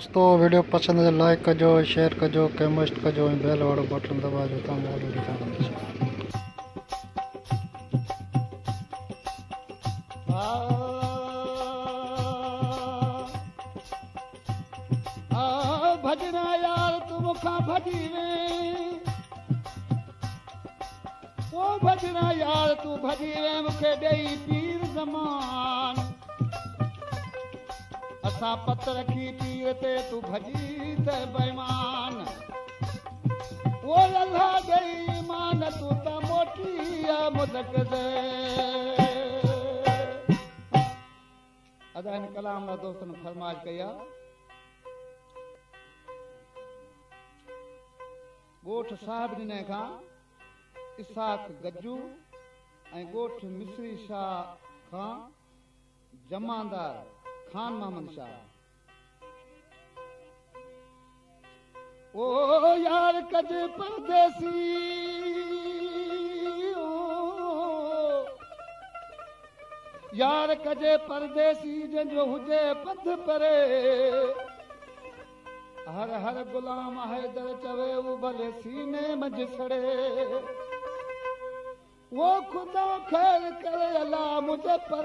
दोस्तों वीडियो पसंद है तो लाइक कजो शेयर कजो कमेंट कजो ऐं बेल वारो बटन दबाइजो तमामु वीडियो भजना यार तूं भजी भॼी वें भॼन यार तू भजी वें मूंखे ॾेई पीर जमा कलाम दोस्तनि फरमाश कई आहे साहिब ॾिन खां गजू ऐं ॻोठ मिस्री शाह खां जमांदार हर हर गुलामु पर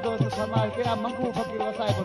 समाज कहिड़ा मंगू खपे बसाए के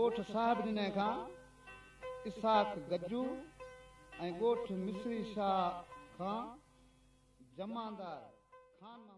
ॻोठ साहिब जिन खां इसाक़जू ऐं ॻोठ मिस्री शाह खान जमांदार